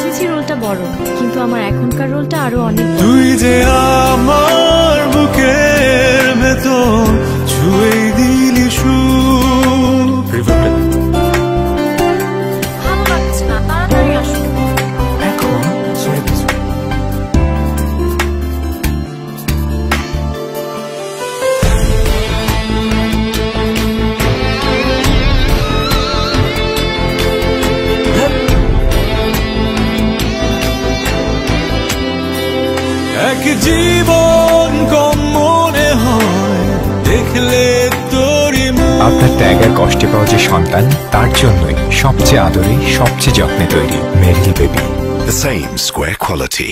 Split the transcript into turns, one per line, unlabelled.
চিচি রোলটা বড় কিন্তু আমার এখনকার রোলটা আরও অনেক
তুই যে আম এক জীবন কম মনে হয় দেখলে তোরই
আপনার ত্যাগের কষ্টে পাওয়া যে সন্তান তার জন্যই সবচেয়ে আদরে সবচেয়ে যত্নে তৈরি মেরলি baby
The same square quality.